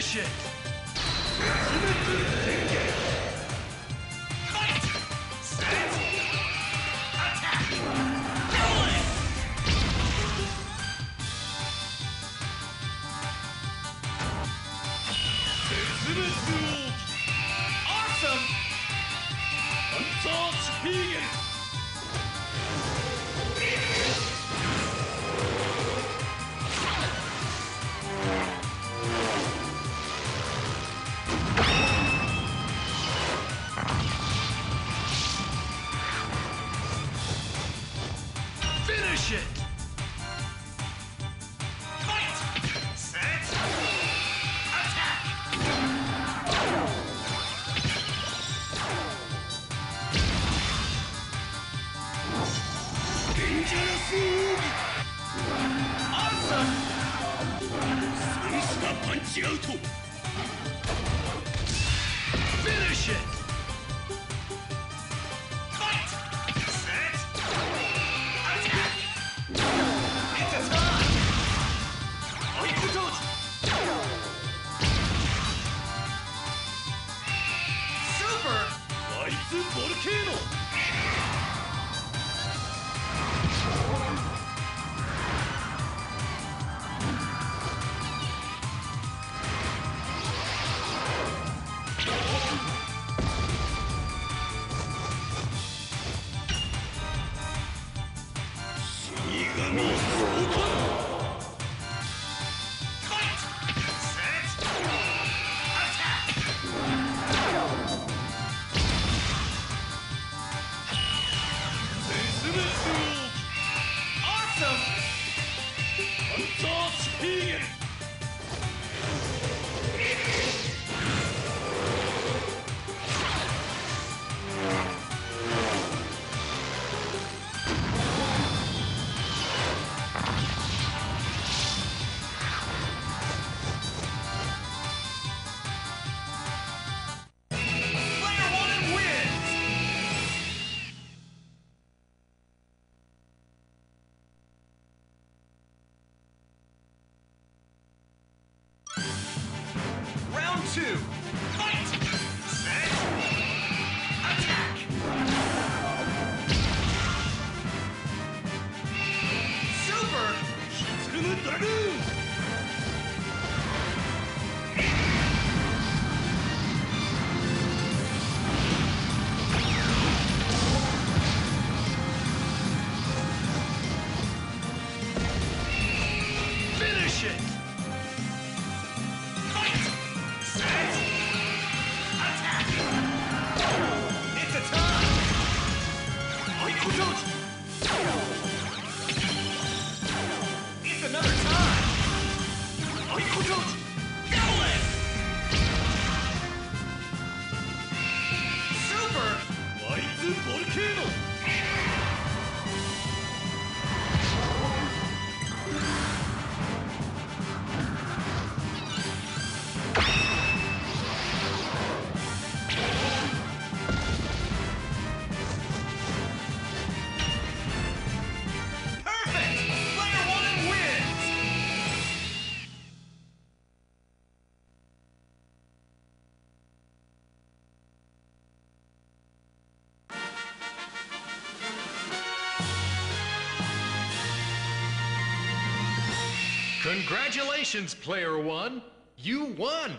しい滅を Awesome! Untouched Vegan! 違うと Finish it! ボルケーノ me. Round two. Fight! Attack! Super! Finish it! Boycott out! Congratulations, Player One! You won!